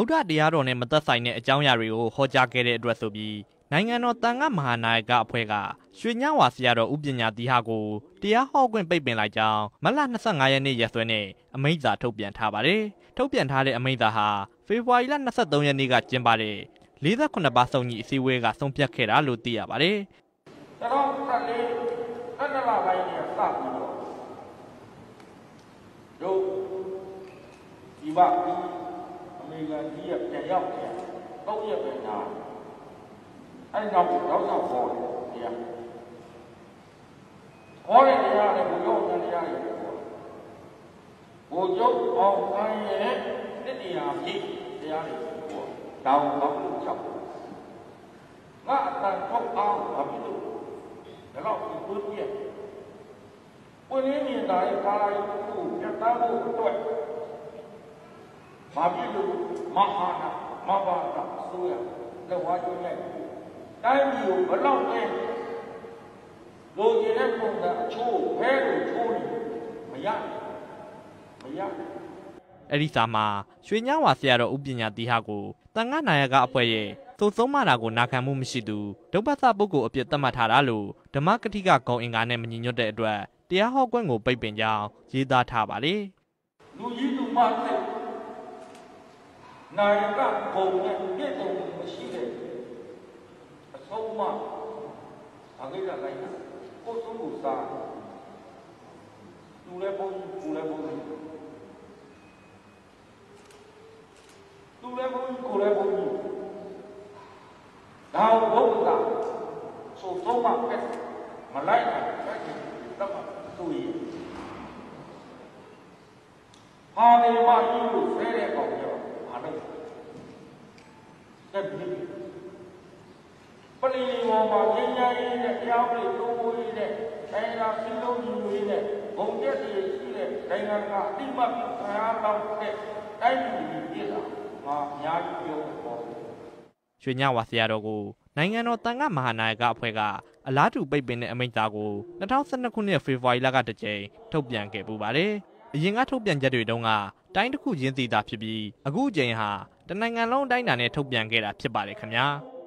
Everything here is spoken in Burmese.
ဗုဒ္ဓတရားတော်နဲ့မသက်ဆိုင်တဲ့အကြောင်းအရာတွေကိုဟောကြားခဲ့တဲ့အတွက်ဆိုပြီးနိုင်ငံတော်တန်ခါမဟာနာယကအဖွဲ့ကရွှေညဝါဆရာတော်ဥပညာတိဟကိုတရားဟောခွင့်ပိတ်ပင်လိုက်ကြောင်းမလ25ရက်နေ့ရက်စွဲနဲ့အမိန့်စာထုတ်ပြန်ထားပါတယ်။ထုတ်ပြန်ထားတဲ့အမိန့်စာဟာဖေဖော်ဝါရီလ23ရက်နေ့ကကျင်းပတဲ့48ပါးစုံကြီးအစည်းအဝေးကဆုံးဖြတ်ခဲ့တာလို့သိရပါတယ်။2014တနလပိုင်းနဲ့စပြီးတော့တို့ဒီပါ အမေရိကန်ကြီးရပြန်ရောက်တယ်တော့ရက်ပဲနာအဲ့တော့တော့တော့ဟောတယ်တရားဟောတဲ့တရားလည်းဘုရားတရားတွေဘုရားအောင်ဆန်းရဲ့တတရားဖြစ်တရားတွေဟောတောင်းတော့ချက်ငါအတန်ထုတ်အောင်ဘာဖြစ်လို့ဒါတော့ဒီဘုရားပွင့်ရင်းမြင်တာရဲ့ကာလာယုကိုပြတ်သားဖို့အတွက် ဘာဖြစ်လို့မဟာနာမဘာတာဆိုရလက်ဝါးကျွနဲ့တိုင်းပြည်ကိုဘလောက်ပဲလိုချင်တဲ့ပုံစံအချိုးဘဲလိုချိုးနေမရမရအဲ့ဒီစာမှာရွှေညဝါဆရာတော်ဥပညာတိဟကိုတန်ခါနာယကအဖွဲ့ရဲ့သို့ဆုံးမတာကိုနာခံမှုမရှိသူဒုပ္ပသပုဂ္ဂိုလ်အဖြစ်သတ်မှတ်ထားတာလို့ဓမ္မကတိကဂုံအင်္ဂါနဲ့မညီညွတ်တဲ့အတွက်တရားဟောခွင့်ကိုပိတ်ပင်ကြောင်းရေးသားထားပါတယ်လူကြီးလူမတဲ့ နိုင်ကဘုံနဲ့ပြည့်စုံမှုမရှိတဲ့အဆုံးမအငိတ်ကလိုက်တာကိုယ်ဆုံးကိုစားလူလည်းဘုံကိုလည်းဘုံလူလည်းဘုံကိုလည်းဘုံဒါဘုံကဆိုဆုံးမပဲမလိုက်နိုင်တဲ့တော့သူ့ရဲ့ဟာဒီမှာကြီးကိုဆဲတဲ့ကောင်ကြော င့်ဘာလို့တက်ပြီးပလီလီဝမှာပညာရေးနဲ့တရားဥပဒေတိုးဝေးနဲ့တိုင်းရာစီလုံးကြီးဝေးနဲ့ဘုံပြည့်တည်ရှိတဲ့နိုင်ငံကအတိမတ်ဆရာတော်တဲ့တိုင်းပြည်ပြည်လာမှာအများကြီးပြောပေါ်ရွှေညဝါဆရာတော်ကိုနိုင်ငံတော်တန်ခါမဟာနာယကအဖွဲ့ကအလားတူပိတ်ပင်တဲ့အမိန့်စာကို2012ခုနှစ်ဖေဖော်ဝါရီလကတစ်ကြိမ်ထုတ်ပြန်ခဲ့ပူပါတယ်။အရင်ကထုတ်ပြန်ချက်တွေတုန်းက တိုင်းတစ်ခုချင်းစီသာဖြစ်ပြီးအခုအချိန်ဟာတနိုင်ငံလုံးအတိုင်းအတာနဲ့ထုတ်ပြန်ခဲ့တာဖြစ်ပါတယ်ခင်ဗျာ။